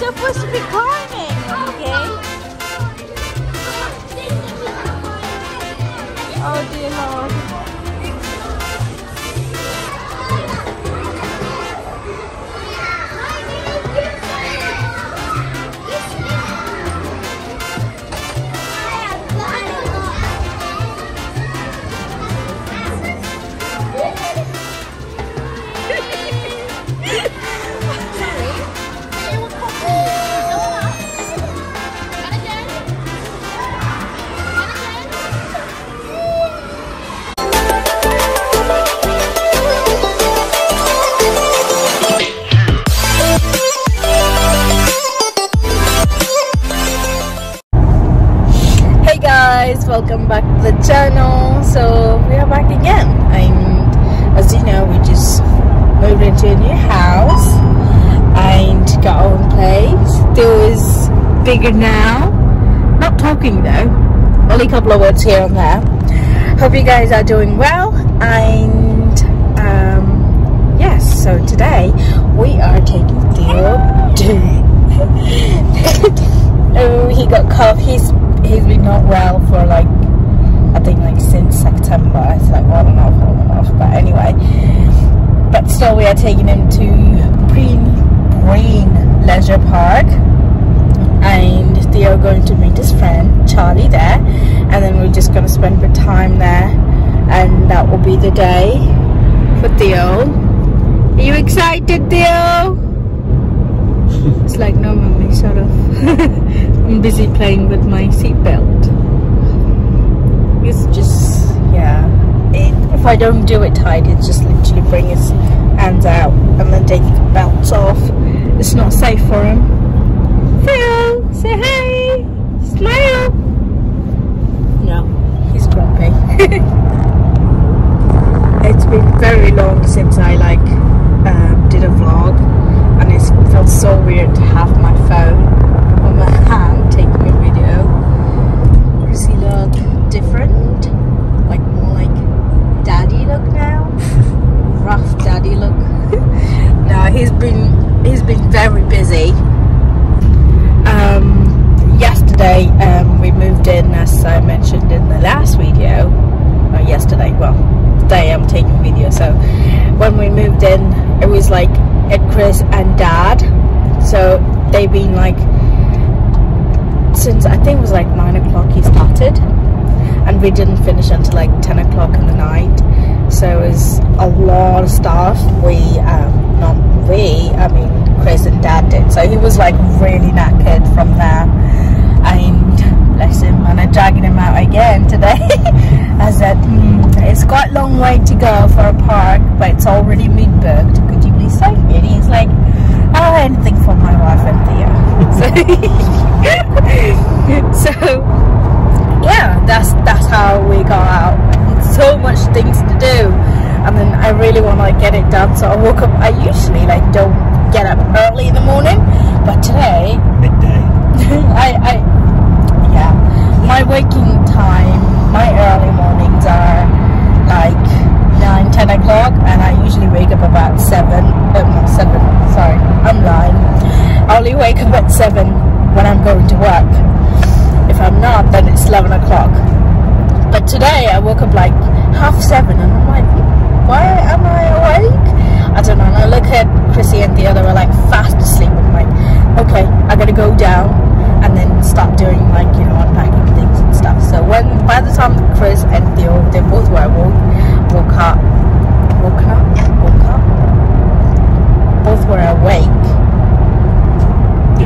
supposed to be climbing, okay? Oh dear lord. Welcome back to the channel. So we are back again, and as you know, we just moved into a new house and got our own place. Still is bigger now. Not talking though, only a couple of words here and there. Hope you guys are doing well, and um, yes. So today we are taking Theo to. Got cough. He's he's been not well for like I think like since September. It's like on and off, on and off. But anyway, but still we are taking him to Green Green Leisure Park, and they are going to meet his friend Charlie there, and then we're just gonna spend the time there, and that will be the day for Theo. Are you excited, Theo? It's like no mummy, sort of. I'm busy playing with my seatbelt. It's just, yeah. It, if I don't do it tight, it just literally brings his hands out and then take the belts off. It's not safe for him. Theo, say hey, smile. No, he's grumpy. it's been very long since I like um, did a vlog, and it felt so weird to have my phone on my hand taking a video. Does he look different? Like more like daddy look now? Rough daddy look. no, he's been he's been very busy. Um, yesterday um, we moved in, as I mentioned in the last video. Or yesterday, well, today I'm taking video. So when we moved in, it was like Chris, and Dad. So they've been like since I think it was like nine o'clock he started, and we didn't finish until like ten o'clock in the night. So it was a lot of stuff. We, um, not we, I mean Chris and Dad did. So he was like really knackered from there, and bless him. And I'm dragging him out again today. I said hmm, it's quite a long way to go for a park, but it's already mid-booked. Could you please take me? And he's like, oh, anything for my wife and Theo. So, so yeah, that's that's how we got out. So much things to do, and then I really want to like get it done. So I woke up. I usually like don't get up early in the morning, but today midday. I, I yeah, my waking time, my early mornings are like nine, ten o'clock, and I usually wake up about seven. Uh, no, seven. Sorry, I'm lying. I only wake up at seven when I'm going to work. If I'm not, then it's eleven o'clock. But today I woke up like half seven, and I'm like, why am I awake? I don't know. And I look Chrissy and the other were like fast asleep. I'm like, okay, I gotta go down and then start doing like you know unpacking things and stuff. So when by the time Chris and Theo they both were woke woke up woken up woke up both were awake.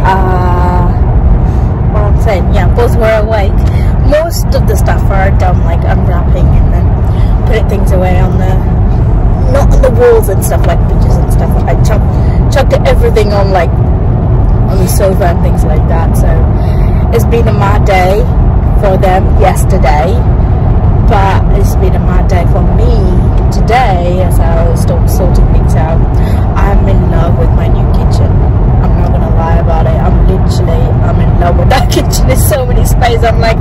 Uh what I'm saying, yeah, both were awake. Most of the stuff are done like unwrapping and then putting things away on the not on the walls and stuff like pictures stuff. I chucked chucked everything on like on the sofa and things like that. So it's been a mad day for them yesterday, but it's been a mad day for me today as I was sorting things out. I'm in love with my new kitchen. I'm not gonna lie about it. I'm literally love with that kitchen. There's so many space. I'm like,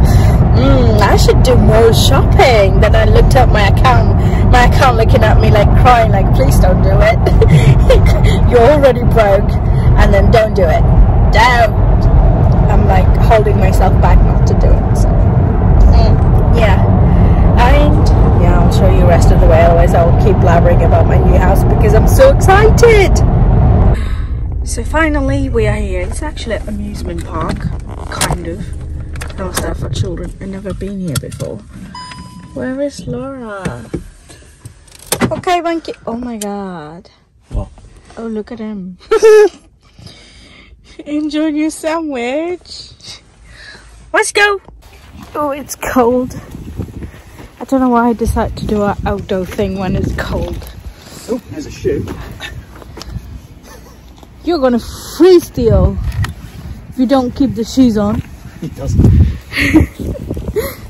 mm, I should do more shopping. Then I looked at my account, my account looking at me like crying, like please don't do it. You're already broke, and then don't do it. don't. I'm like holding myself back not to do it. So yeah, and yeah, I'll show you the rest of the way. Otherwise, I'll keep blabbering about my new house because I'm so excited. Finally, we are here. It's actually an amusement park, kind of. House there for children. I've never been here before. Where is Laura? Okay, Monkey. Oh my god. What? Oh, look at him. Enjoying your sandwich. Let's go. Oh, it's cold. I don't know why I decided to do an outdoor thing when it's cold. Oh, there's a shoe. You're gonna freeze still if you don't keep the shoes on. He doesn't.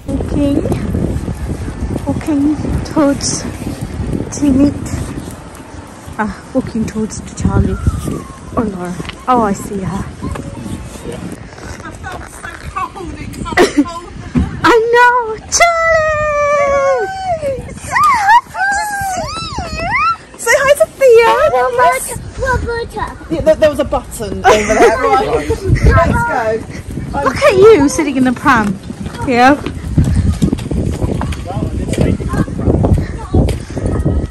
Walking, walking towards Timmy. Ah, walking towards the Charlie. Oh Laura. Oh, I see her. I know, Charlie. So happy to see you. Say hi to Theo. Yeah, there, there was a button over there. Right, let's go. Look at you sitting in the pram. Yeah.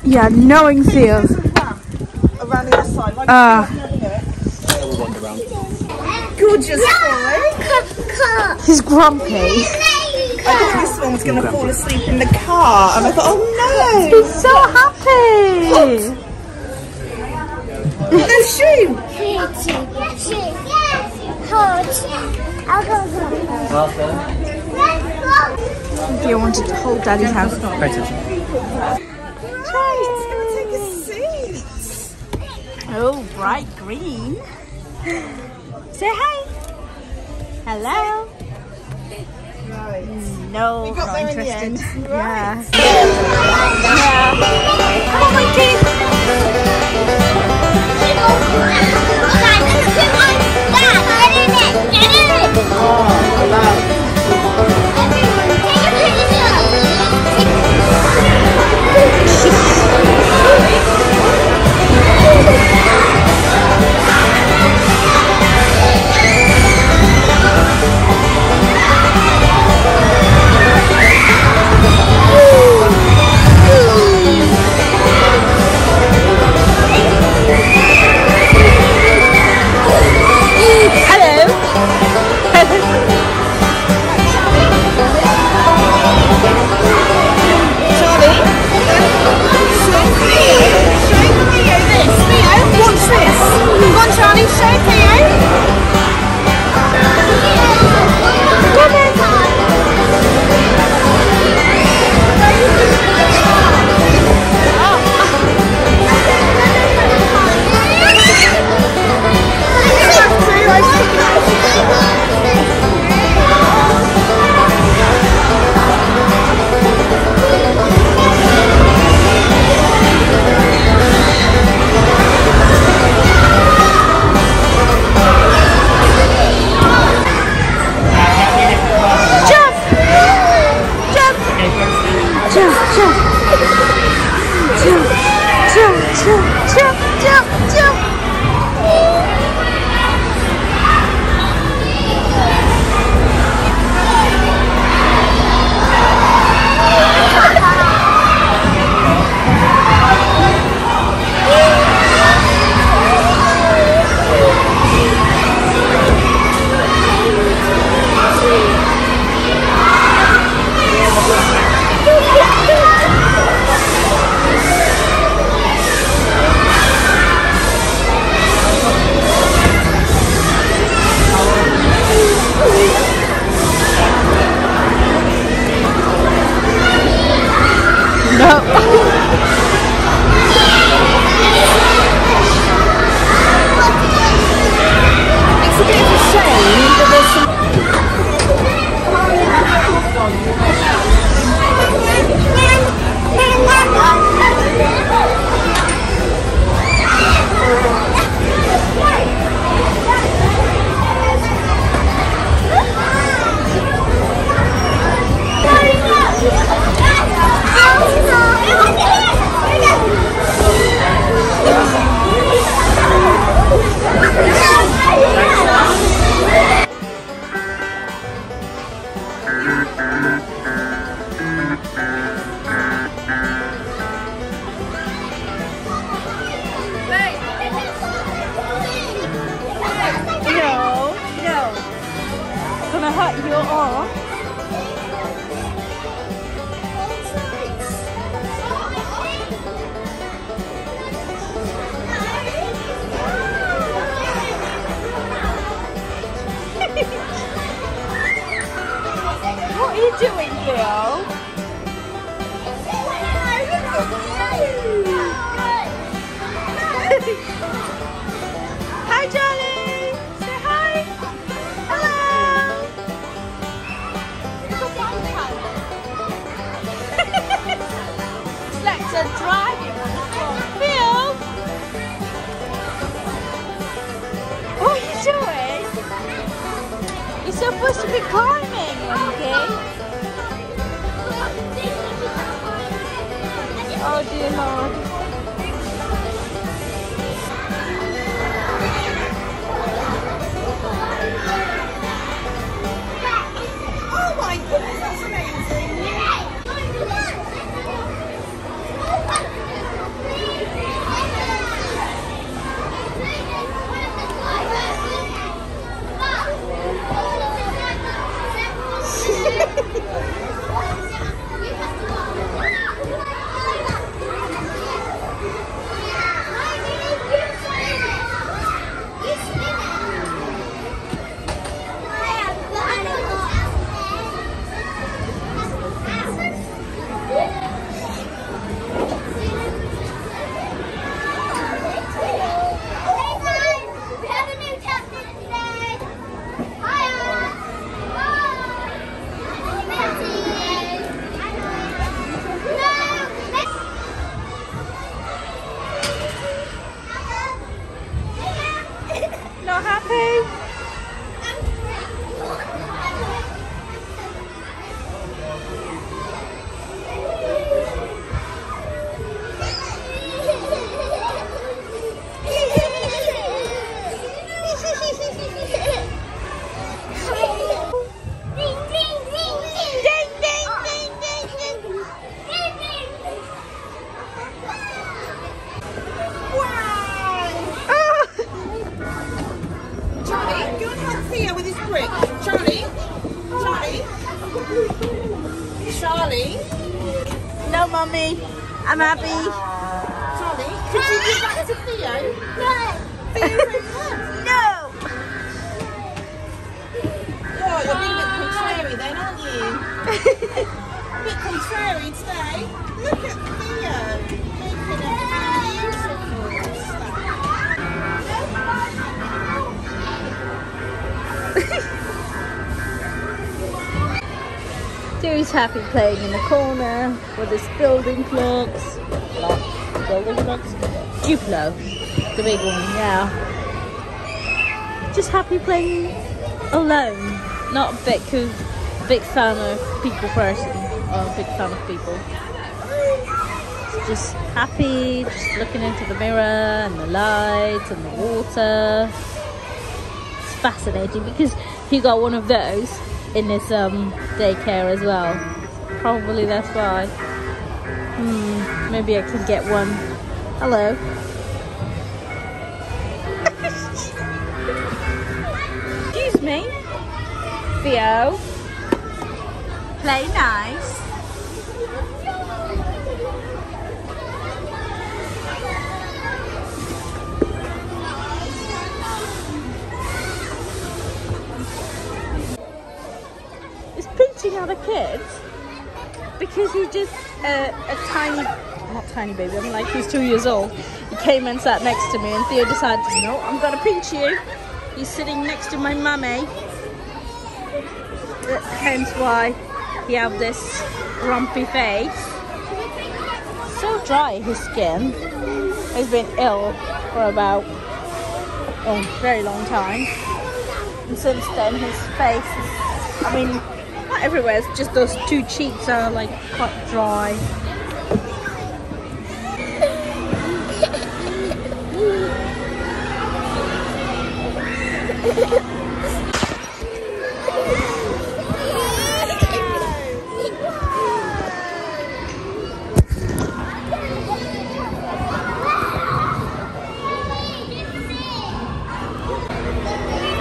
Yeah, knowing Theo. Around the other side. Like, Ah. We'll wander around. gorgeous boy. He's grumpy. I thought this one was going to fall asleep in the car, and I thought, oh no. He's so happy. No, no shoe. Theo wanted to hold Daddy's hand. Pay attention. He's going to take a seat. Oh, bright green. Say hi. Hello. Right. No, We got not there in the interested. Yeah. yeah. Come on, monkey. Hello. Be climbing, Monkey. Oh dear Lord. A bit contrary today. Look at Theo making happy playing in the corner with his building blocks. Blocks. Building blocks. Duplo. The big one, yeah. Just happy playing alone. Not a big, big fan of people person. A big fan of people. Just happy, just looking into the mirror and the lights and the water. It's fascinating because he got one of those in his um, daycare as well. Probably that's why. Hmm, maybe I can get one. Hello. Excuse me. Theo. Play nice. is pinching other kids because he just uh, a tiny not tiny baby i'm like he's two years old. He came and sat next to me and theo decided no i'm gonna pinch you. He's sitting next to my mummy. Hence why he have this rumpy face. So dry his skin. He's been ill for about a very long time. And since then his face is I mean not everywhere. It's just those two cheeks are like quite dry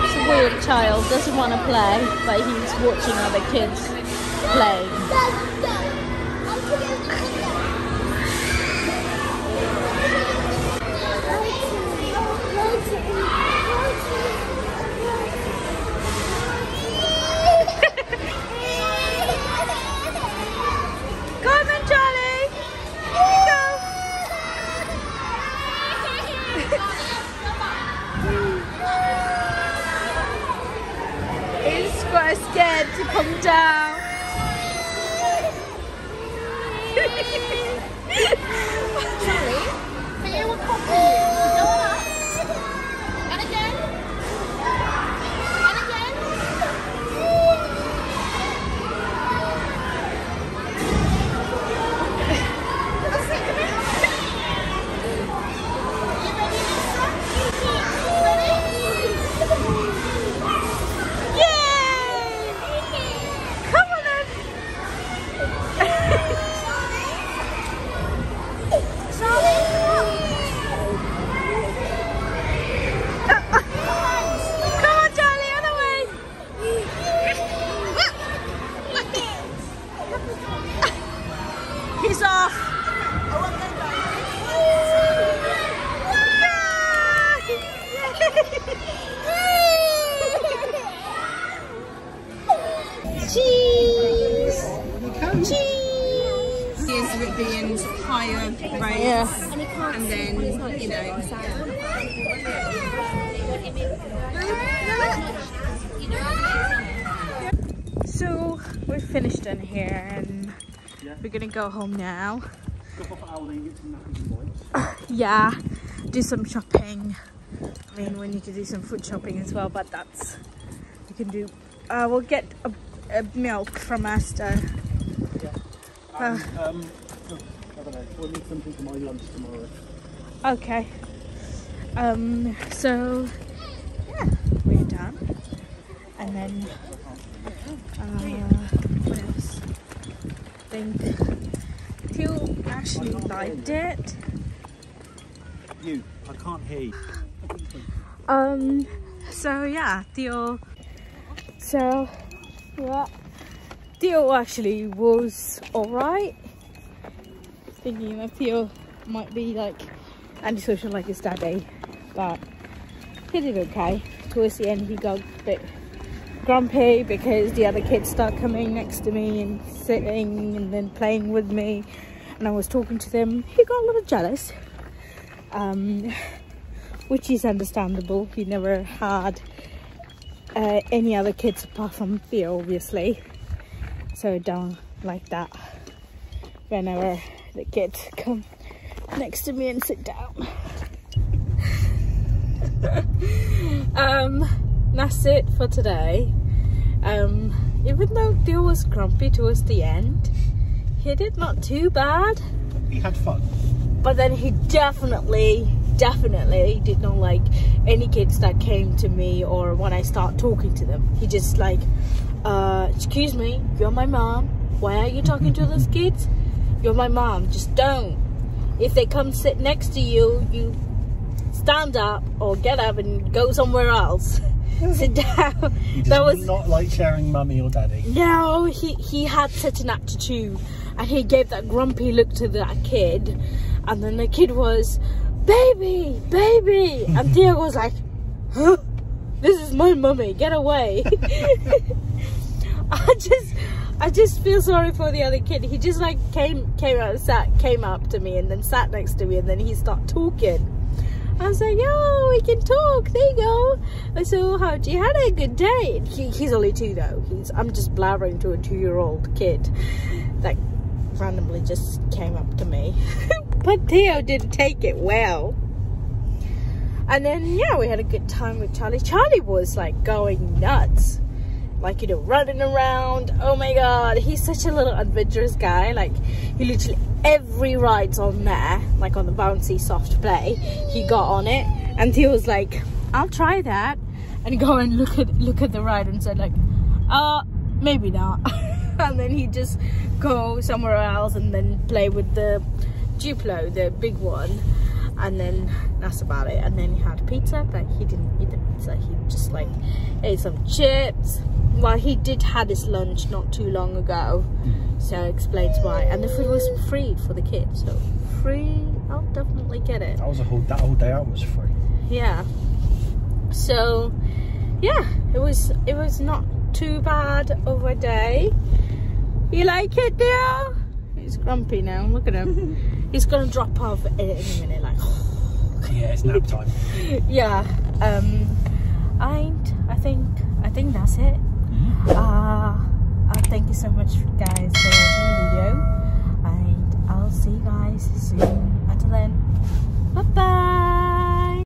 It's a weird child doesn't want to play, but he's watching other kids playing. He's quite scared to come we're finished in here and Yeah. we're gonna go home now. Go off at Aldi, get some nappies and boys. Yeah, do some shopping. I mean, we need to do some food shopping as well, but that's we can do. Uh, we'll get a, a milk from Asda. And, um, I don't know, we'll need something for my lunch tomorrow. Okay. Um. So yeah, we're done, and then uh, what else? I think Theo actually liked it. You, I can't hear you. Um, so yeah, Theo. So, yeah, Theo actually was alright. Thinking that Theo might be like antisocial like his daddy, but he did okay. Towards the end, he got a bit grumpy because the other kids start coming next to me and sitting and then playing with me, and I was talking to them. He got a little jealous. Um, which is understandable. He never had uh, any other kids apart from Theo, obviously. So don't like that whenever the kids come next to me and sit down. um, that's it for today. Um, even though Theo was grumpy towards the end, he did not too bad. He had fun. but then he definitely definitely did not like any kids that came to me or when i start talking to them. He just like uh excuse me you're my mom. Why are you talking to those kids? You're my mom. Just don't. If they come sit next to you you stand up or get up and go somewhere else sit down. He that was not like sharing mummy or daddy. no, he, he had such an attitude and he gave that grumpy look to that kid. And then the kid was baby baby. And Theo was like huh? this is my mummy. Get away. I just I just feel sorry for the other kid. He just like came came out sat came up to me and then sat next to me and then he started talking I was like, yo, we can talk. There you go. I said, well, how you had a good day? He, he's only two though. He's I'm just blabbering to a two-year-old kid that randomly just came up to me. but Theo didn't take it well. And then yeah, we had a good time with Charlie. Charlie was like going nuts. Like, you know, running around. Oh my god, he's such a little adventurous guy. Like he literally every ride's on there, like on the bouncy soft play, he got on it. And he was like, I'll try that. And go and look at look at the ride and said like, uh, maybe not. and then he'd just go somewhere else and then play with the Duplo, the big one. And then that's about it. And then he had pizza, but he didn't eat the pizza. He just like ate some chips. Well, he did have his lunch not too long ago, so it explains why. And the food was free for the kids, so free. I'll definitely get it. That was a whole that whole day out was free. Yeah. So, yeah, it was it was not too bad of a day. You like it, dear? He's grumpy now. Look at him. He's gonna drop off in a minute, like. Yeah, it's nap time. yeah um and i think i think that's it uh, uh thank you so much guys for watching the video. And i'll see you guys soon. Until then bye bye